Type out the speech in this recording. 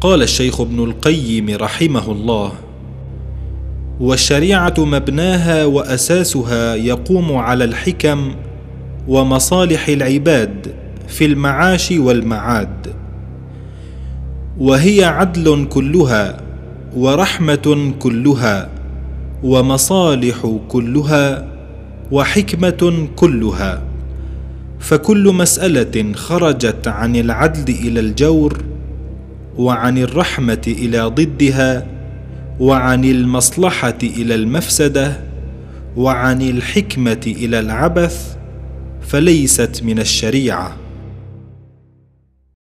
قال الشيخ ابن القيم رحمه الله والشريعة مبناها وأساسها يقوم على الحكم ومصالح العباد في المعاش والمعاد وهي عدل كلها ورحمة كلها ومصالح كلها وحكمة كلها فكل مسألة خرجت عن العدل إلى الجور وعن الرحمة إلى ضدها وعن المصلحة إلى المفسدة وعن الحكمة إلى العبث فليست من الشريعة.